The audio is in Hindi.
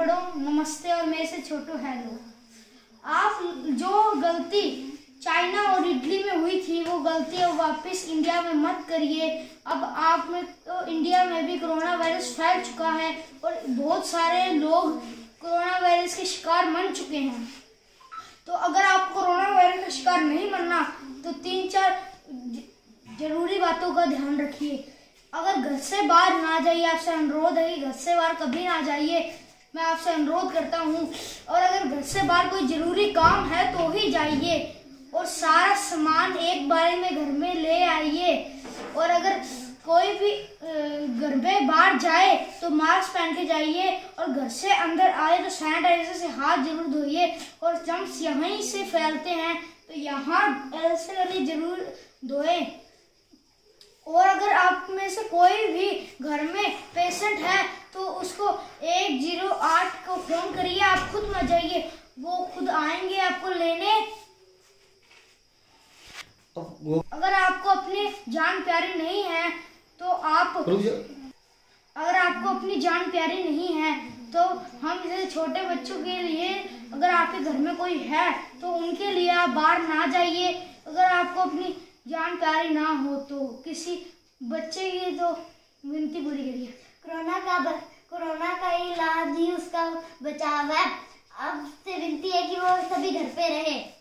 पढ़ो, नमस्ते और मेरे से छोटो हेलो आप जो गलती चाइना और इटली में हुई थी, वो गलती अब वापस इंडिया में मत करिए। अब आप में तो इंडिया में भी कोरोना वायरस फैल चुका है और बहुत सारे लोग कोरोना वायरस के शिकार बन चुके हैं। तो अगर आप कोरोना वायरस का शिकार नहीं बनना तो तीन चार ज़रूरी बातों का ध्यान रखिए। अगर घर से बाहर ना जाइए, आपसे अनुरोध है कि घर से बाहर कभी ना जाइए। मैं आपसे अनुरोध करता हूँ, और अगर घर से बाहर कोई ज़रूरी काम है तो ही जाइए, और सारा सामान एक बार में घर में ले आइए। और अगर कोई भी घर में बाहर जाए तो मास्क पहन के जाइए, और घर से अंदर आए तो सैनिटाइजर से हाथ ज़रूर धोइए, और जम्स यहीं से फैलते हैं तो यहाँ ऐसे वाली ज़रूर धोए। और अगर आप में से कोई भी घर में पेशेंट है तो उसको एक को फ़ोन करिए आप खुद मत जाइए। वो खुद आएँगे आपको लेने। अगर आपको अपनी जान प्यारी नहीं है तो आप अगर आपको अपनी जान प्यारी नहीं है तो हम जैसे छोटे बच्चों के लिए अगर आपके घर में कोई है तो उनके लिए आप बाहर ना जाइए। अगर आपको अपनी जान प्यारी ना हो तो किसी बच्चे की तो विनती पूरी करिए। कोरोना का कोरोना का इलाज उसका बचाव है अब से विनती है कि वो सभी घर पे रहे।